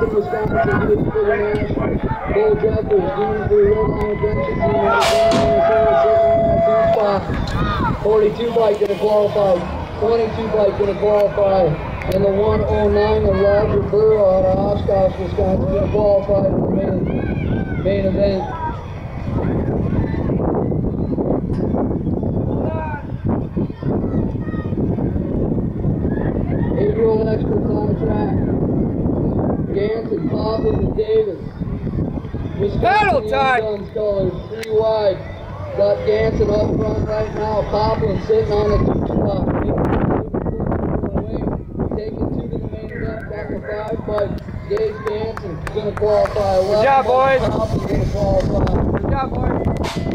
For the Nash. Cole Jeffers, Dean for Rhode Island Adventure Team out of Minnesota, sitting on spot. 42 bike gonna qualify, 22 bike gonna qualify, and the 109 of Roger Burr out of Oshkosh, Wisconsin, gonna qualify for the main, main event. Eight-year-old on the track. Gansen, Koplin, and Davids. Wisconsin Battle time. Guns colors, three wide. Got Gansen up front right now. Koplin sitting on the two spot. Taking two to the main event. The five. Gage Gansen gonna qualify. Good job, boys. Koplin gonna qualify. Good job, boys.